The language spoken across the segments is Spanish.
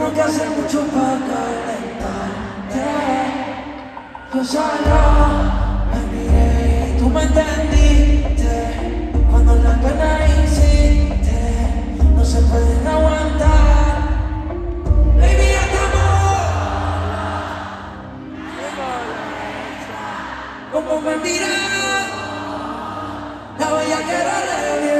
tengo que hacer mucho para calentarte. Yo solo me miré y tú me entendiste. Cuando la pena hiciste, no se pueden aguantar. Baby, ya estamos. Como me miras, la voy a quedar bien.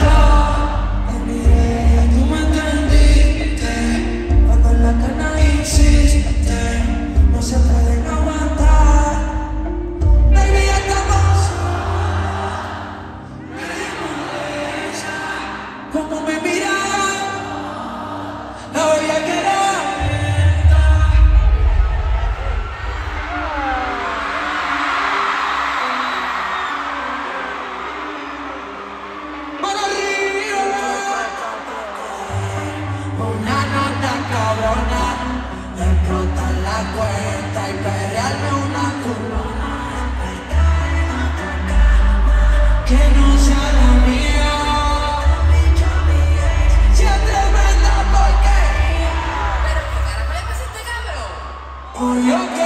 cuesta y perrearme una curva. Que no sea la mía. Si es tremenda porque. Pero qué le pasa a este cabrón.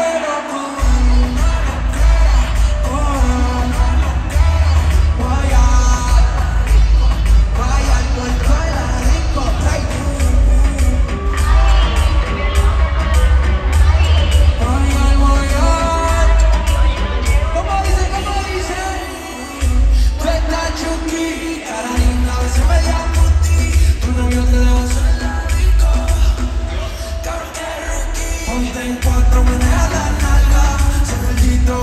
cuatro, menea la nalga, saca el chito,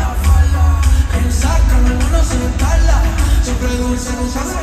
la falda, él saca, la mano se tala, siempre dulce, no sabe